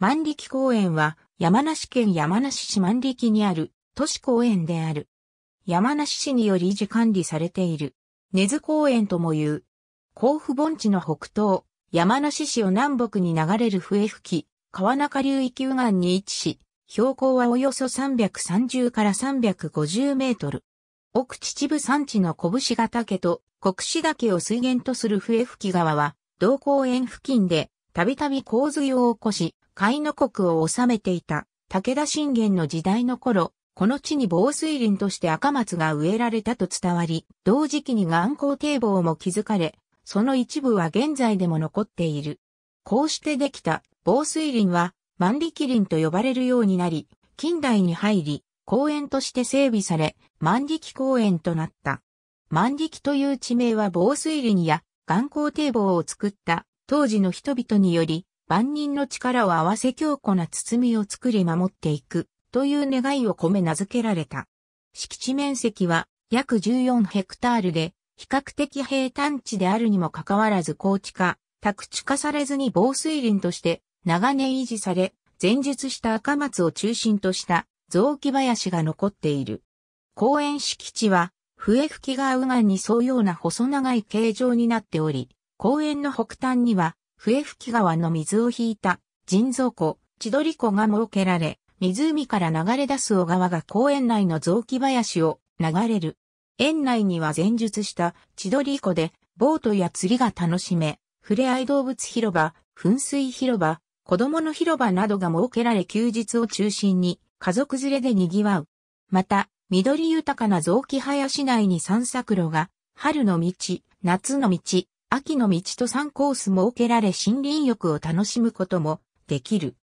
万力公園は山梨県山梨市万力にある都市公園である。山梨市により維持管理されている。根津公園とも言う。甲府盆地の北東、山梨市を南北に流れる笛吹き川中流域右岸に位置し、標高はおよそ330から350メートル。奥秩父山地の拳ヶ岳と国士岳を水源とする笛吹川は、同公園付近でたびたび洪水を起こし、海の国を治めていた武田信玄の時代の頃、この地に防水林として赤松が植えられたと伝わり、同時期に眼光堤防も築かれ、その一部は現在でも残っている。こうしてできた防水林は万力林と呼ばれるようになり、近代に入り、公園として整備され、万力公園となった。万力という地名は防水林や眼光堤防を作った当時の人々により、万人の力を合わせ強固な包みを作り守っていくという願いを込め名付けられた。敷地面積は約14ヘクタールで比較的平坦地であるにもかかわらず高地化、宅地化されずに防水林として長年維持され、前述した赤松を中心とした雑木林が残っている。公園敷地は、笛吹川右岸に沿うような細長い形状になっており、公園の北端には、笛吹川の水を引いた人造湖、千鳥湖が設けられ、湖から流れ出す小川が公園内の雑木林を流れる。園内には前述した千鳥湖でボートや釣りが楽しめ、触れ合い動物広場、噴水広場、子供の広場などが設けられ休日を中心に家族連れで賑わう。また、緑豊かな雑木林内に散策路が、春の道、夏の道、秋の道と3コース設けられ森林浴を楽しむこともできる。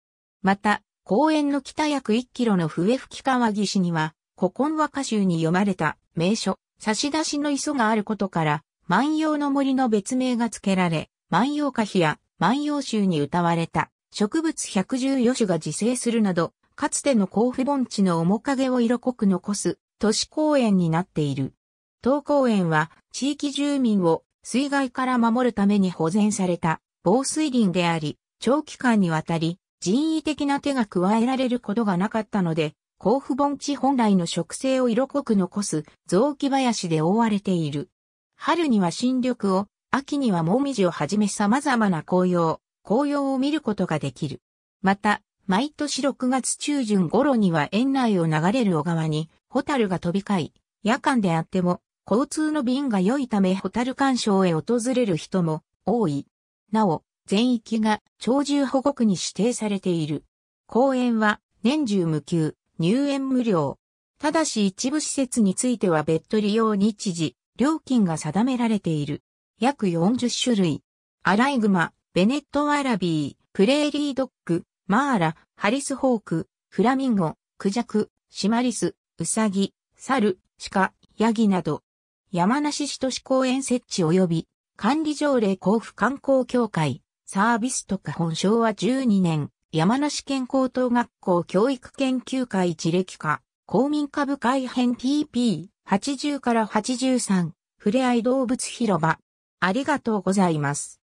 また、公園の北約1キロの笛吹川岸には、古今和歌集に読まれた名所、差出の磯があることから、万葉の森の別名が付けられ、万葉歌碑や万葉集に歌われた植物114種が自生するなど、かつての甲府盆地の面影を色濃く残す都市公園になっている。当公園は地域住民を水害から守るために保全された防水林であり、長期間にわたり人為的な手が加えられることがなかったので、甲府盆地本来の植生を色濃く残す雑木林で覆われている。春には新緑を、秋にはもみじをはじめ様々な紅葉、紅葉を見ることができる。また、毎年6月中旬頃には園内を流れる小川に、ホタルが飛び交い、夜間であっても、交通の便が良いためホタル鑑賞へ訪れる人も多い。なお、全域が鳥獣保護区に指定されている。公園は年中無休、入園無料。ただし一部施設については別途利用日時、料金が定められている。約40種類。アライグマ、ベネットワラビー、プレーリードッグ、マーラ、ハリスホーク、フラミンゴ、クジャク、シマリス、ウサギ、サル、シカ、ヤギなど。山梨市都市公園設置及び管理条例交付観光協会、サービス特本昭和12年、山梨県高等学校教育研究会一歴化、公民株改編 TP80 から83、ふれあい動物広場。ありがとうございます。